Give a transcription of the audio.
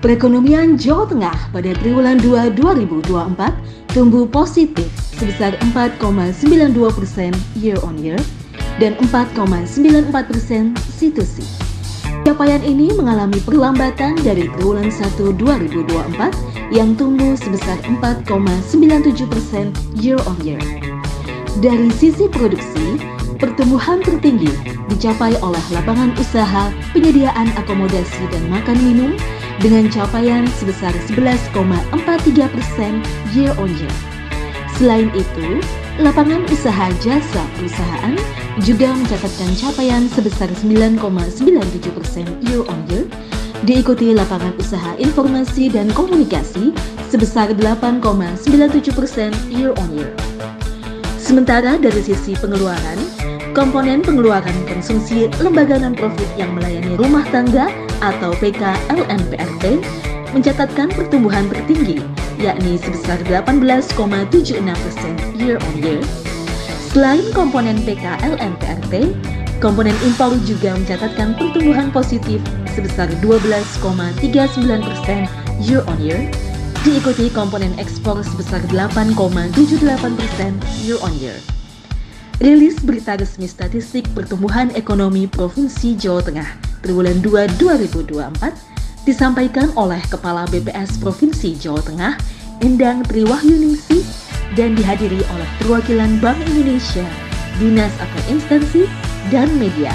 Perekonomian Jawa Tengah pada triwulan 2 2024 tumbuh positif sebesar 4,92 persen year on year dan 4,94 persen C2C. Capaian ini mengalami perlambatan dari triwulan 1 2024 yang tumbuh sebesar 4,97 persen year on year. Dari sisi produksi, pertumbuhan tertinggi dicapai oleh lapangan usaha penyediaan akomodasi dan makan minum dengan capaian sebesar 11,43 persen year on year. Selain itu, lapangan usaha jasa perusahaan juga mencatatkan capaian sebesar 9,97 persen year on year, diikuti lapangan usaha informasi dan komunikasi sebesar 8,97 persen year on year. Sementara dari sisi pengeluaran, komponen pengeluaran konsumsi lembaga non-profit yang melayani rumah tangga atau PKLNPRT mencatatkan pertumbuhan tertinggi, yakni sebesar 18,76 persen year on year. Selain komponen PKLNPRT, komponen impor juga mencatatkan pertumbuhan positif sebesar 12,39 persen year on year, diikuti komponen ekspor sebesar 8,78 persen year on year. Rilis Berita Resmi Statistik Pertumbuhan Ekonomi Provinsi Jawa Tengah triwulan 2 2024 disampaikan oleh Kepala BPS Provinsi Jawa Tengah Endang Triwahyuningsih dan dihadiri oleh perwakilan Bank Indonesia, dinas atau instansi, dan media.